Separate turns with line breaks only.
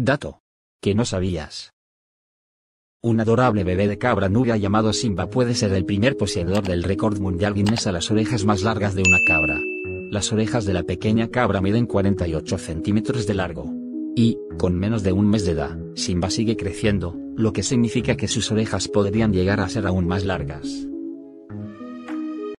Dato. Que no sabías. Un adorable bebé de cabra nubia llamado Simba puede ser el primer poseedor del récord mundial Guinness a las orejas más largas de una cabra. Las orejas de la pequeña cabra miden 48 centímetros de largo. Y, con menos de un mes de edad, Simba sigue creciendo, lo que significa que sus orejas podrían llegar a ser aún más largas.